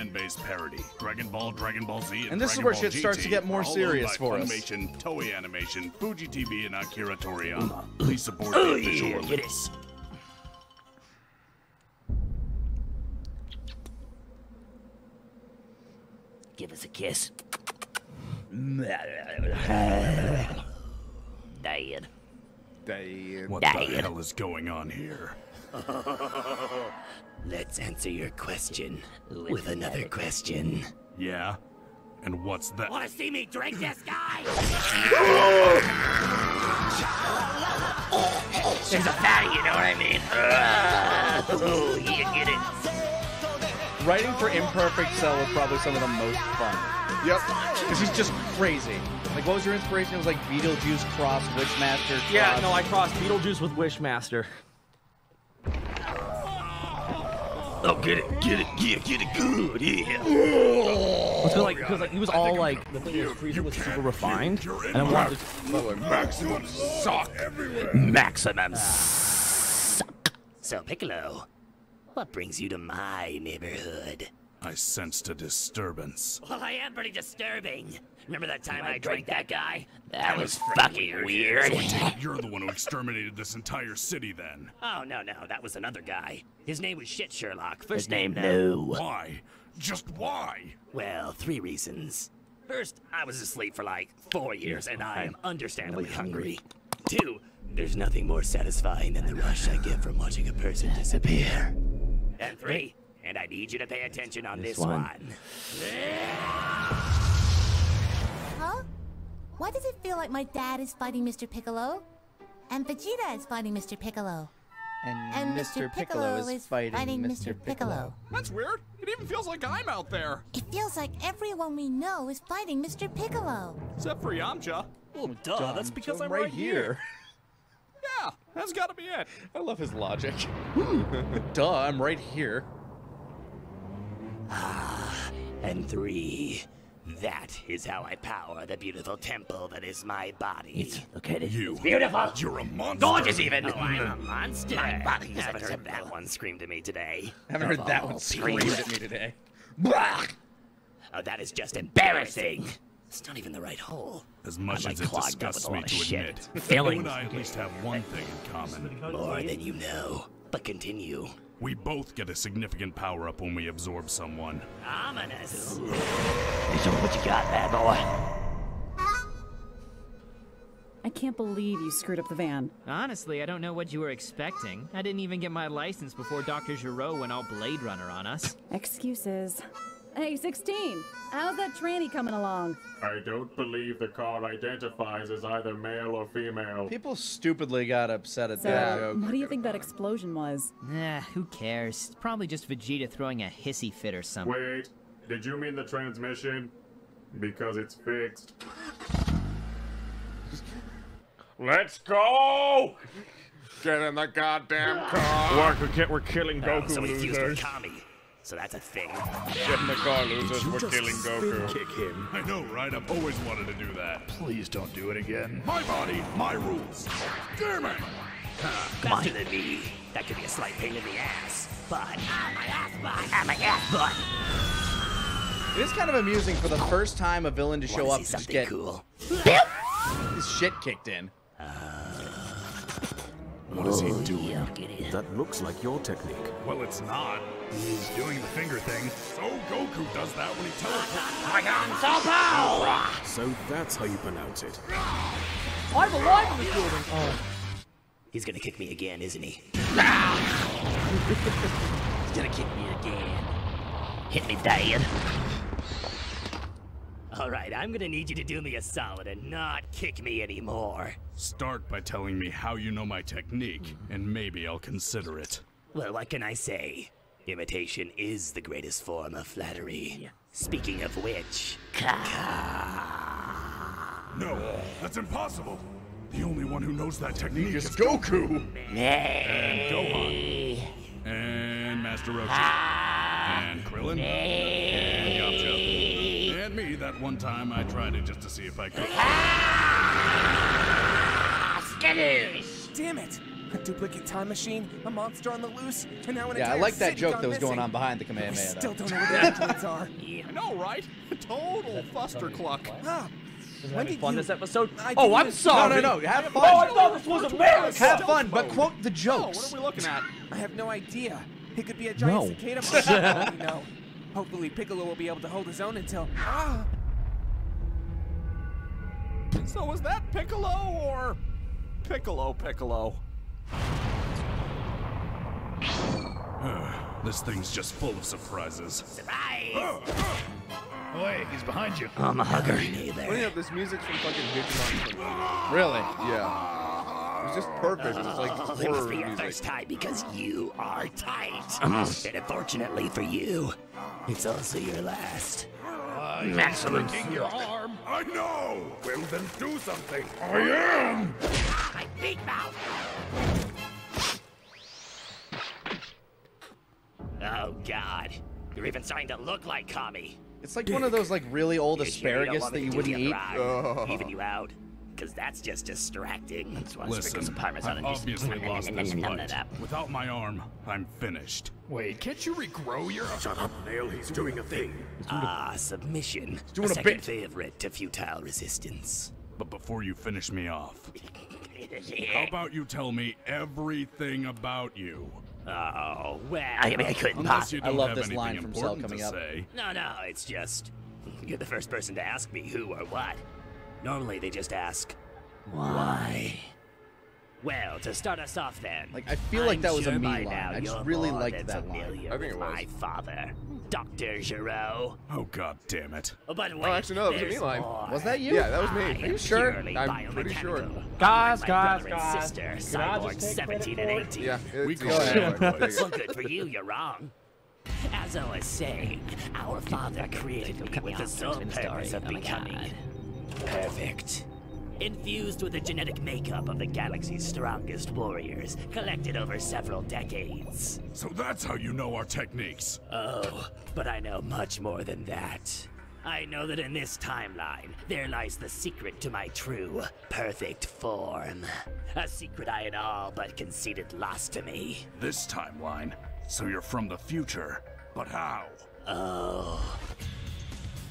fan-based parody. Dragon Ball, Dragon Ball Z, and, And this is where Ball shit starts to get more serious for by us. Funimation, Toei Animation, Fuji TV, and Akira Toriyama. Please support Oh, the official yeah, get it. release. Give us a kiss. Dad. What Dad. the hell is going on here? Let's answer your question with another question. Yeah? And what's that? Want to see me drink this guy? There's a fatty, you know what I mean? Oh, you get it. Writing for Imperfect Cell was probably some of the most fun. Yep. Because he's just crazy. Like, what was your inspiration? It was like Beetlejuice cross Wishmaster. Cross. Yeah, no, I crossed Beetlejuice with Wishmaster. Oh, get it, get it, yeah, get it good, yeah. Oh, because like, because like he was all like the thing was Frieza was super refined, and I wanted to Maximum suck everywhere. Maximum suck. So, Piccolo, what brings you to my neighborhood? I sensed a disturbance. Well, I am pretty disturbing. Remember that time I drank that guy? That was fucking weird. So I take it you're the one who exterminated this entire city then. Oh, no, no, that was another guy. His name was Shit Sherlock. First name, no. Why? Just why? Well, three reasons. First, I was asleep for like four years and I am understandably hungry. Two, there's nothing more satisfying than the rush I get from watching a person disappear. And three, and I need you to pay attention on this, This one. one. Huh? Why does it feel like my dad is fighting Mr. Piccolo? And Vegeta is fighting Mr. Piccolo. And, And Mr. Piccolo is fighting Mr. Piccolo. That's weird. It even feels like I'm out there. It feels like everyone we know is fighting Mr. Piccolo. Except for Yamcha. Oh, well, duh, that's because So I'm right here. Yeah, that's gotta be it. I love his logic. Duh, I'm right here. And three, that is how I power the beautiful temple that is my body. Look at it. You. beautiful. You're a monster. Gorgeous, even. Oh, I'm a monster. My body is haven't heard that one scream to me today. Haven't heard that one people. screamed at me today. Oh, that is just embarrassing. It's not even the right hole. As much I'm, as like, it clogged disgusts me to of shit. admit, you Feelings. and I at least have one thing in common. More than you know. But continue. We both get a significant power up when we absorb someone. Ominous. Show me what you got, bad boy. I can't believe you screwed up the van. Honestly, I don't know what you were expecting. I didn't even get my license before Dr. Gero went all Blade Runner on us. Excuses. Hey, 16. How's that tranny coming along? I don't believe the car identifies as either male or female. People stupidly got upset at So, that joke. what do you think that explosion was? Nah, who cares? It's probably just Vegeta throwing a hissy fit or something. Wait, did you mean the transmission? Because it's fixed. Let's go! Get in the goddamn car! We're, we're killing Oh, Goku so he fused with losers. Kami. So that's a thing. Get in the car, losers. We're killing Goku. Kick him. I know, right? I've always wanted to do that. Please don't do it again. My body, my rules. Damn it! Faster than me. That could be a slight pain in the ass. But ah, my ass butt. Ah, my ass butt. It is kind of amusing for the first time a villain to show Wanna up to just get cool? his shit kicked in. What is he doing? That looks like your technique. Well, it's not. He's doing the finger thing. So Goku does that when he teleports. So that's how you pronounce it. I'm alive in this building. Oh, He's gonna kick me again, isn't he? He's gonna kick me again. Hit me, Dad. Alright, I'm gonna need you to do me a solid and not kick me anymore. Start by telling me how you know my technique, and maybe I'll consider it. Well, what can I say? Imitation is the greatest form of flattery. Speaking of which, No, that's impossible. The only one who knows that technique is Goku. And Gohan. And Master Roshi. And Krillin. And Yamcha. And me that one time I tried it just to see if I could. damn it! A duplicate time machine, a monster on the loose, and now an Yeah, I like that joke that was going on behind the We Kamehameha. still don't know where the androids are. Yeah, I know, right? Total fustercluck. Ah, When when did did fun you... this episode? I Oh, I'm even- sorry. No, no, no. Have fun. Oh, I thought this was America. Have fun, but quote the Oh, jokes. what are we looking at? I have no idea. It could be a giant No. cicada monster. for all. Hopefully Piccolo will be able to hold his own until... Ah! So was that Piccolo or Piccolo Piccolo? This thing's just full of surprises. Surprise! Oh, hey, he's behind you. I'm a hugger. Funny enough, this music's from fucking Digimon. Really? Yeah. It's just perfect. It's like Oh, it must horror be your music. first time because you are tight. Uh-huh. and unfortunately for you, it's also your last. Maximum your arm. I know. Well, then do something. I am. My big mouth. Oh God, you're even starting to look like Kami. It's like one of those like really old You sure don't asparagus want that you wouldn't eat. ride? Even you out? Because that's just distracting. That's why Listen, some parmesan I've obviously lost this fight. Without my arm, I'm finished. Wait, can't you regrow your? Shut up, Nail. He's doing a thing. Ah, submission. doing a second bit. favorite to futile resistance. But before you finish me off, how about you tell me everything about you? Oh, well. I mean, I couldn't Unless you I don't love have this anything line from Cell important coming to up. say. No, no, it's just. You're the first person to ask me who or what. Normally they just ask, why? Well, to start us off then. Like, I feel like I'm that was a sure me by line. now I just really liked than that line. I think it was. my father, Dr. Gero. Oh god damn it. Oh, but wait, Oh, actually, no, that was a me line. more. Was that you? Yeah, that was me. I Are you sure? I'm pretty sure. biomechanical. Guys, guys, guys. sister, I cyborg just 17 and 18. Yeah, We go easy. ahead. Dig it. Well, good for you, you're wrong. As I was saying, our father created me with the sole purpose of becoming perfect. Infused with the genetic makeup of the galaxy's strongest warriors, collected over several decades. So that's how you know our techniques. Oh, but I know much more than that. I know that in this timeline, there lies the secret to my true, perfect form. A secret I had all but conceded lost to me. This timeline. So you're from the future. But how? Oh.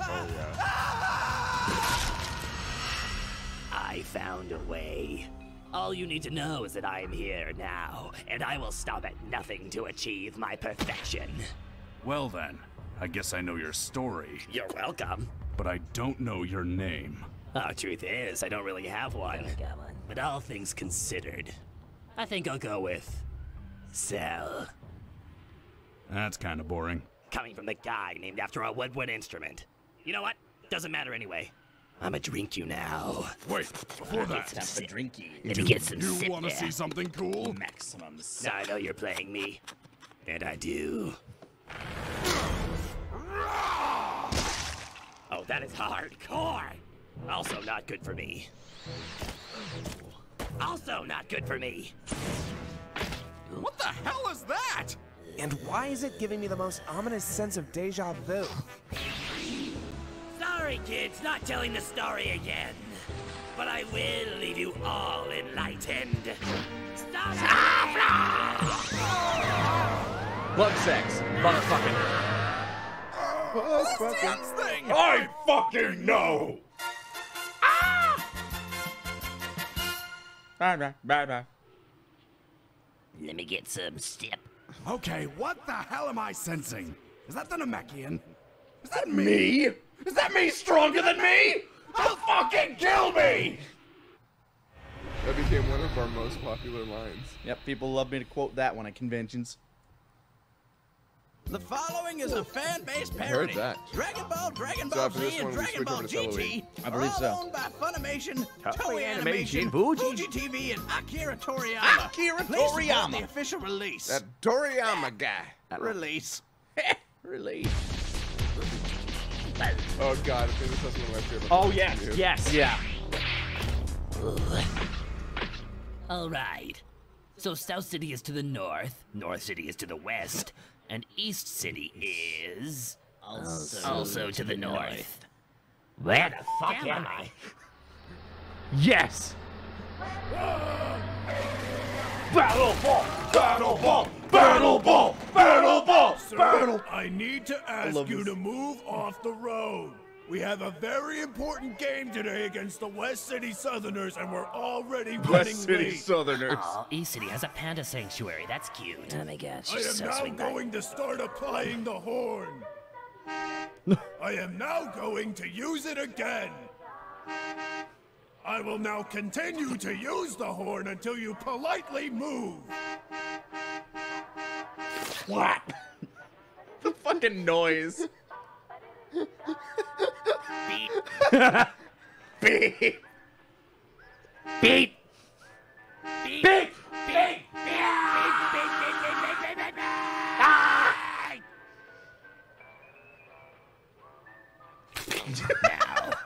oh I found a way. All you need to know is that I am here now, and I will stop at nothing to achieve my perfection. Well then, I guess I know your story, You're welcome. but I don't know your name. Oh, truth is, I don't really have one. But all things considered, I think I'll go with Cell. That's kind of boring. Coming from the guy named after a woodwind instrument. You know what? Doesn't matter anyway. I'ma drink you now. Wait, before that, Time for drinky. Let me get some you sip want to there. see something cool? Maximum. Now I know you're playing me. And I do. Oh, that is hardcore! Also not good for me. Also not good for me. What the hell is that? And why is it giving me the most ominous sense of deja vu? Sorry, kids, not telling the story again. But I will leave you all enlightened. Stop! Blood sex. Motherfucking. I fucking know! Ah! Bye bye bye bye. Let me get some step. Okay, what the hell am I sensing? Is that the Namekian? Is that me? Is that me stronger than me? I'll fucking kill me! That became one of our most popular lines. Yep, people love me to quote that one at conventions. The following is a fan-based I heard parody. that. Dragon Ball, Dragon Ball after Z, and Dragon Ball GT Celery. I are believe all so. owned by Funimation, Toei Toei Animation, Animation, Fuji. TV, and Akira Toriyama. Akira Please support Toriyama. the official release. That Toriyama guy. release. Release. Oh god, I think this has one of my favorite. Oh lines yes, too. yes. Yeah. All right. So South City is to the north, North City is to the west, and East City is also, to the north. Where the fuck am I? Yes. Battle ball! Battle ball! Battle ball! Battle ball! Sir, I need to ask you this. to move off the road. We have a very important game today against the West City Southerners, and we're already running West City late. Southerners. Oh, East City has a panda sanctuary. That's cute. Oh my god, I am so now sweet. back. going to start applying the horn. I am now going to use it again. I will now continue to use the horn until you politely move. What? the fucking noise. Beep. Beep. Beep. Beep. Beep. Now,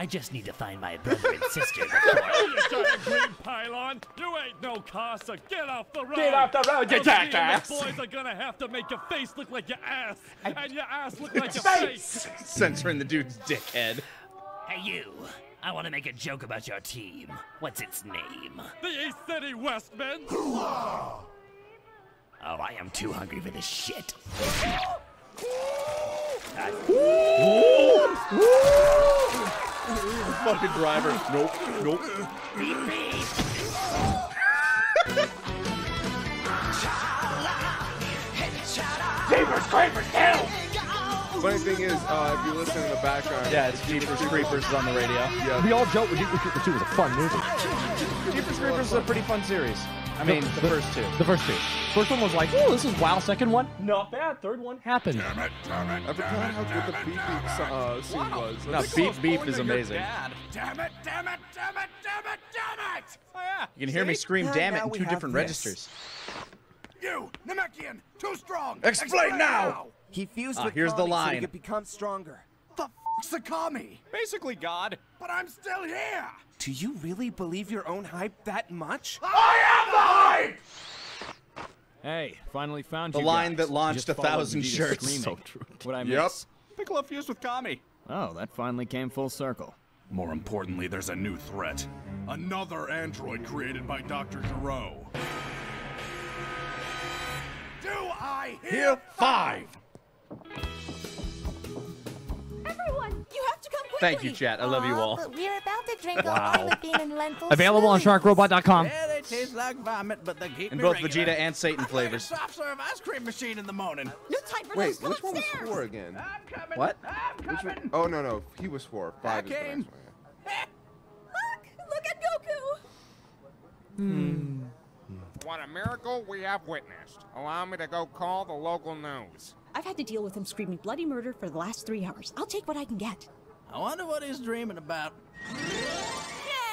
I just need to find my brother and sister before. You giant green pylon! You ain't no car, so get off the road! Get off the road, you Else jackass. the boys are gonna have to make your face look like your ass, and your ass look like your Face. face! Censoring the dude's dickhead. Hey, you. I want to make a joke about your team. What's its name? The East City Westmen! Oh, I am too hungry for this shit. Fucking driver. Nope. Nope. Beep, beep. Jeepers Creepers, kill! Funny thing is, uh, if you listen in the background, Yeah, it's Jeepers Creepers is on the radio. Yeah. We all joke with Jeepers Creepers 2 was a fun movie. Jeepers Creepers is a pretty fun series. I mean, the, first two. The first two. First one was like, oh, this is wow. Second one, not bad. Third one happened. Damn it, damn it, I forgot damn it, how good damn the it, beep damn beep it. uh, scene was. No, Beep Beep is amazing. Damn it, damn it, damn it, damn it, damn it! Oh, yeah. You can hear me See? scream Now- damn it now in we two have different this. registers. You, Namekian, too strong! Explain now! He fused Ah, with here's the Kami so line. he could become stronger. The f***'s Sakami? Basically, God. But I'm still here! Do you really believe your own hype that much? I am the hype! Hey, finally found The you line guys. that launched a followed thousand Vegeta shirts. Screaming. So true. What I Yep. miss? Piccolo fused with Kami. Oh, that finally came full circle. More importantly, there's a new threat. Another android created by Dr. Gero. Do I hear Here, five. Everyone, Thank you, chat. I love you all. But we're about to drink Wow. a lima bean and lentil Available on sharkrobot.com. Yeah, they taste like vomit, but they keep In me both regular. Vegeta and Satan I'm a flavors. soft serve ice cream machine in the morning. No time for Wait, those. Come which one was four again? I'm coming. What? I'm coming. one? Oh no no, he was four. Five is the came. next one. Look, look at Goku. Hmm. What a miracle we have witnessed. Allow me to go call the local news. I've had to deal with him screaming bloody murder for the last three hours. I'll take what I can get. I wonder what he's dreaming about.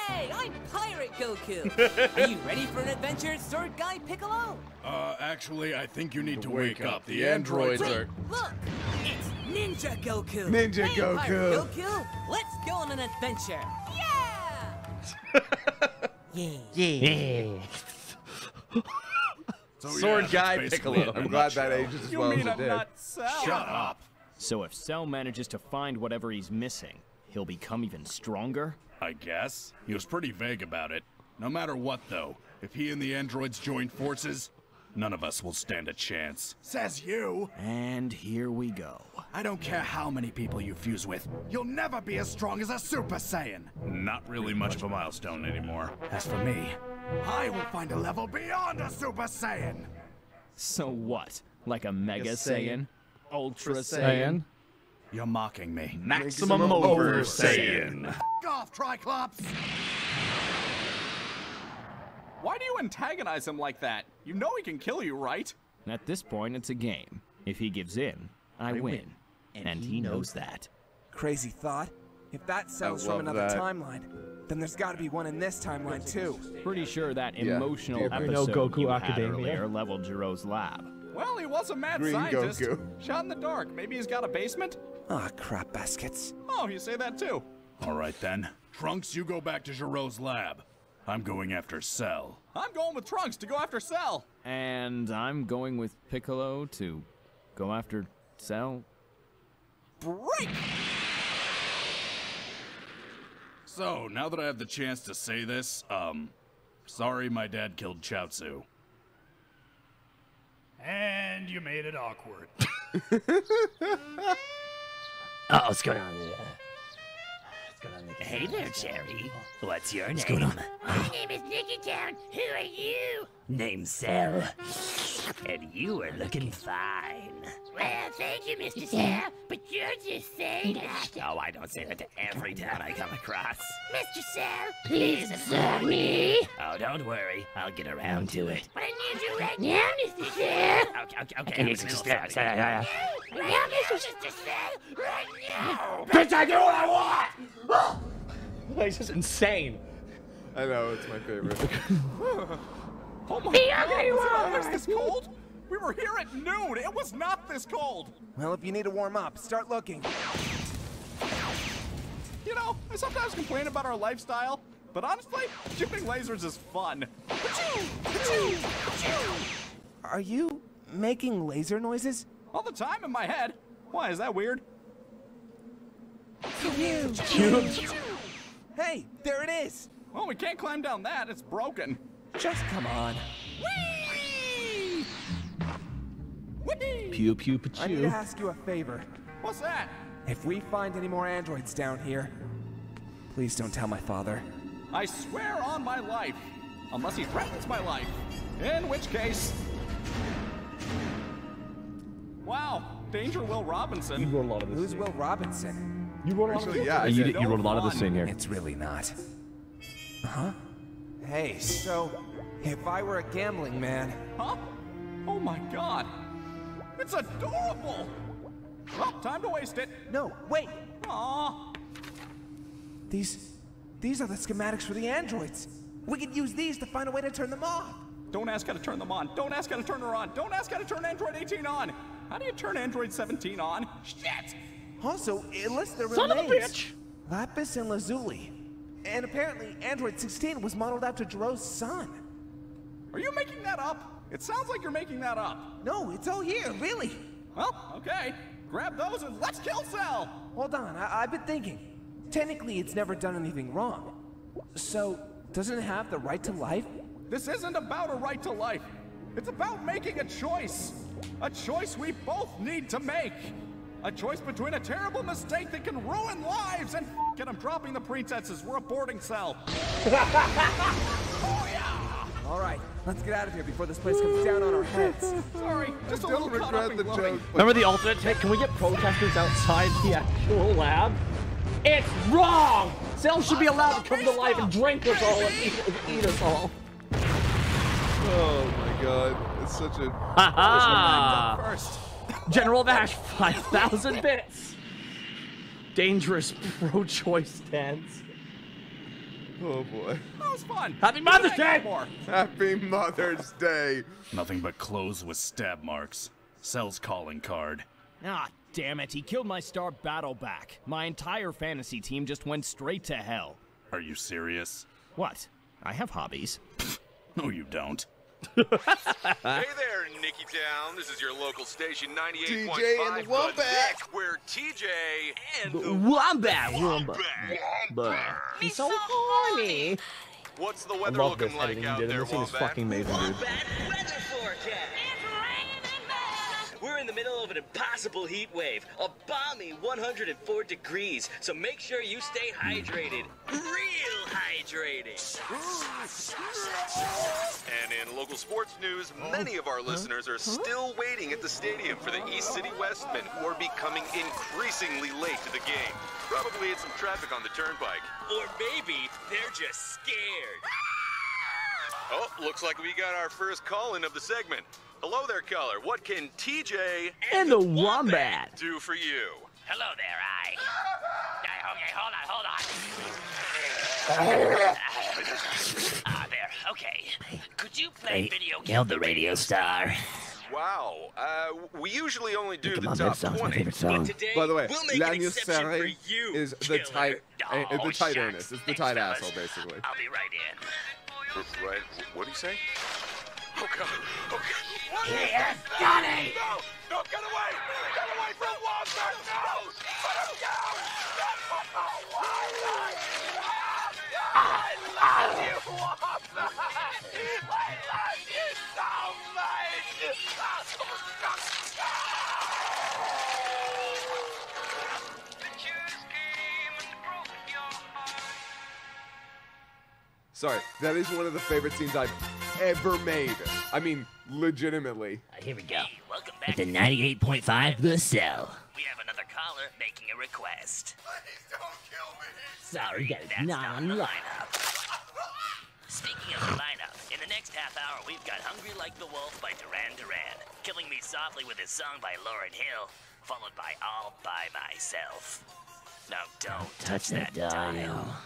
Yay! I'm Pirate Goku! Are you ready for an adventure, Sword Guy Piccolo? Uh, actually, I think you need to, wake wake, up. up. The The androids androids are. are- Look! It's Ninja Goku! Ninja hey, Goku. Pirate Goku! Let's go on an adventure! Yeah! yeah! So, Sword yeah, guy Piccolo. it in a I'm glad that nutshell. ages as You well mean as it I'm did. not Cell? Shut up. So if Cell manages to find whatever he's missing, he'll become even stronger? I guess. He was pretty vague about it. No matter what, though, if he and the androids join forces, none of us will stand a chance. Says you. And here we go. I don't care how many people you fuse with. You'll never be as strong as a Super Saiyan. Not really much of a milestone anymore. As for me, I will find a level beyond a Super Saiyan. So what? Like a Mega Yes, Saiyan. Saiyan? Ultra Saiyan. Saiyan? You're mocking me. Maximum over Saiyan. Go off, Triclops! Why do you antagonize him like that? You know he can kill you, right? At this point, it's a game. If he gives in, I, win. win. And, he knows that. Crazy thought. If that sounds from another that. timeline, then there's got to be one in this timeline too. Pretty sure that Yeah, emotional the agree. episode No Goku you had Academia. earlier leveled Gero's lab. Well, he was a mad Green scientist. Goku. Shot in the dark. Maybe he's got a basement? Ah, crap baskets. Oh, you say that too. All right then. Trunks, you go back to Gero's lab. I'm going after Cell. I'm going with Trunks to go after Cell. And I'm going with Piccolo to go after Cell. Break! So, now that I have the chance to say this, um, sorry my dad killed Chaozu. And you made it awkward. Oh, what's going on? What's going on? Hey there, Cherry. What's your name? What's going on? My name is Nicky Town. Who are you? Name's Cell. And you are looking fine. Well, thank you, Mr. Cell, but you're just saying that. Oh, I don't say that to every town I come across. Mr. Cell, please serve me. Oh, don't worry. I'll get around to it. But I need you right now, Mr. Cell. Okay, okay, okay. I I'm need in the to middle of stay- something. stay- Right now, Mr. Cell. Right now. Bitch, I do what I want! He's just insane. I know, it's my favorite. Oh my The god, ugly was it always this cold? We were here at noon. It was not this cold. Well, if you need to warm up, start looking. You know, I sometimes complain about our lifestyle, but honestly, shooting lasers is fun. Are you making laser noises? All the time in my head. Why, is that weird? Hey, there it is. Well, we can't climb down that. It's broken. Just come on. Pew pew I need to ask you a favor. What's that? If we find any more androids down here, please don't tell my father. I swear on my life. Unless he threatens my life. In which case. Wow, Danger Will Robinson. You wrote a lot of this. Who's Will Robinson? You wrote a lot of this. yeah, you, did. did- you wrote a lot of this in here. It's really not. Huh? Hey, so if I were a gambling man, Huh? Oh my god. It's adorable. Well, time to waste it. no, wait. Aw. These, these are the schematics for the androids. We could use these to find a way to turn them off. Don't ask how to turn them on. Don't ask how to turn her on. Don't ask how to turn Android 18 on. How do you turn Android 17 on? Shit! Also, it lists their real Son of a names. bitch! Lapis and Lazuli. And apparently, Android 16 was modeled after Gero's son. Are you making that up? It sounds like you're making that up. No, it's all here, really. Well, okay. Grab those and let's kill Cell! Hold on, I- I've been thinking. Technically, it's never done anything wrong. So, doesn't it have the right to life? This isn't about a right to life. It's about making a choice. A choice we both need to make. A choice between a terrible mistake that can ruin lives and f- it, I'm dropping the pretenses. We're a boarding cell. All right, let's get out of here before this place comes down on our heads. Sorry, just a Don't little caught regret up in the joke. Remember the alternate take? Can we get protesters outside the actual lab? It's wrong! Cells should be allowed to come to life and drink us all and eat, eat us all. Oh my god, it's such a. Ha First. General Vash, 5,000 bits! Dangerous pro-choice stance. Oh boy. That was fun. Happy Mother's Day! More. Happy Mother's Day. Nothing but clothes with stab marks. Cell's calling card. Ah, damn it, he killed my star battle back. My entire fantasy team just went straight to hell. Are you serious? What? I have hobbies. No, you don't. Hey there, Nicky Town. This is your local station, 98.5. TJ and the Wombat. That's where TJ and the Wombat! Wombat! Wombat! He's so horny! What's the I weather love looking this like editing out dude. there, This scene is fucking amazing, dude. weather forecast. We're in the middle of an impossible heat wave, a balmy 104 degrees, so make sure you stay hydrated. Real hydrated. And in local sports news, many of our listeners are still waiting at the stadium for the East City Westmen, who are becoming increasingly late to the game. Probably had some traffic on the turnpike. Or maybe they're just scared. Oh, looks like we got our first call-in of the segment. Hello there, caller. What can TJ And the Wombat! do for you? Hello there, I. Okay, hold on, hold on. Ah, there. Okay. Could you play video? Killed the radio star. Wow. Uh, we usually only do Come the on, top that song's my 20. favorite song. But today, By the way, we'll make an Lanius exception for Serre you, is the killer. tight, Oh, uh, the tight earnest. It's the tight fellas. asshole, basically. I'll be right in. Right. What do you say? Oh, God. Oh, God. Yes, Johnny! No! No, get away! Get away I love you so much! Sorry, that is one of the favorite scenes I've ever made. I mean, legitimately. Uh, here we go. Hey, welcome back. The 98.5 The Cell. We have another caller making a request. Please don't kill me. Sorry, guys. Not on the lineup. killing me softly with a song by Lauryn Hill, followed by All By Myself. No, don't touch, touch that, that dial. dial.